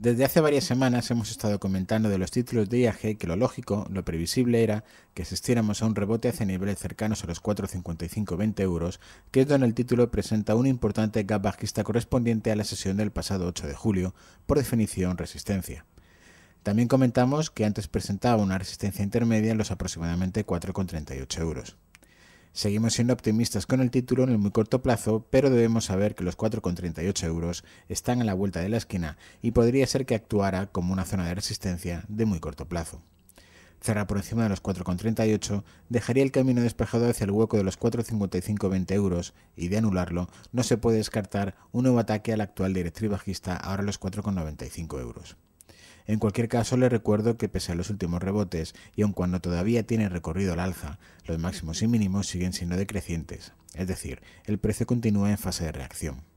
Desde hace varias semanas hemos estado comentando de los títulos de IAG que lo lógico, lo previsible era que asistiéramos a un rebote hacia niveles cercanos a los 4,55-20 euros, que es donde el título presenta un importante gap bajista correspondiente a la sesión del pasado 8 de julio, por definición resistencia. También comentamos que antes presentaba una resistencia intermedia en los aproximadamente 4,38 euros. Seguimos siendo optimistas con el título en el muy corto plazo, pero debemos saber que los 4,38 euros están a la vuelta de la esquina y podría ser que actuara como una zona de resistencia de muy corto plazo. Cerrar por encima de los 4,38 dejaría el camino despejado hacia el hueco de los 4,55-20 euros y de anularlo no se puede descartar un nuevo ataque al actual directriz bajista ahora a los 4,95 euros. En cualquier caso, le recuerdo que pese a los últimos rebotes, y aun cuando todavía tiene recorrido al alza, los máximos y mínimos siguen siendo decrecientes, es decir, el precio continúa en fase de reacción.